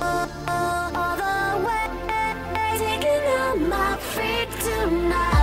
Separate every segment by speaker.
Speaker 1: all the way, taking out my freak tonight.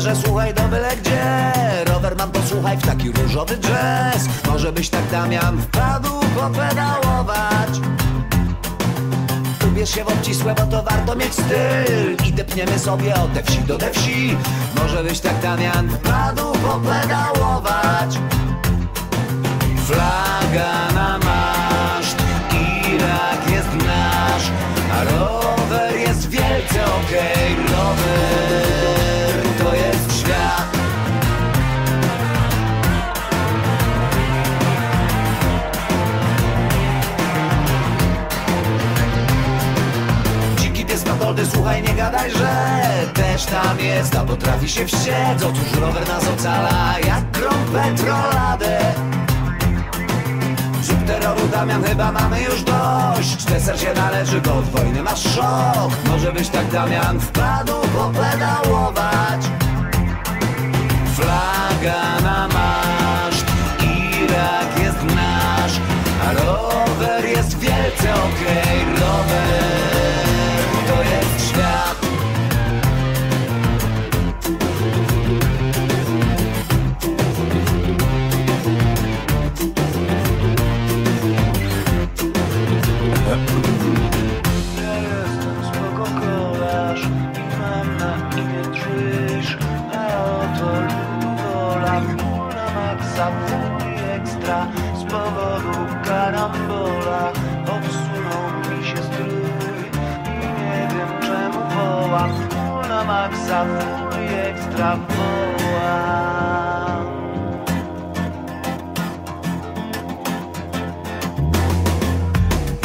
Speaker 1: Rowerze, słuchaj do byle gdzie. Rower mam posłuchaj w taki różowy jazz Może byś tak Damian wpadł popedałować. Ubierz się w obcisłe, bo to warto mieć styl. I depniemy sobie od te wsi do te wsi. Może byś tak Damian wpadł popedałować. Flaga na słuchaj, nie gadaj, że też tam jest, a potrafi się wściec. Otóż rower nas ocala, jak grom petroladę. Zrób Damian, chyba mamy już dość. Deser się należy, bo od wojny masz szok. Może byś tak, Damian, wpadł popedałować.
Speaker 2: Wołam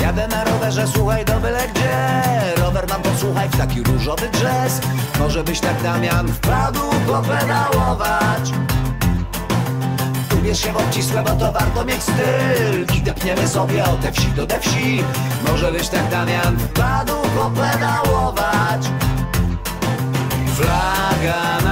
Speaker 1: Jadę na rowerze, słuchaj do byle gdzie. Rower mam posłuchaj w taki różowy jazz Może byś tak Damian wpadł popedałować. Ubierz się w obcisłe, bo to warto mieć styl. I depniemy sobie od te wsi do te wsi. Może byś tak Damian wpadł popedałować. Flaga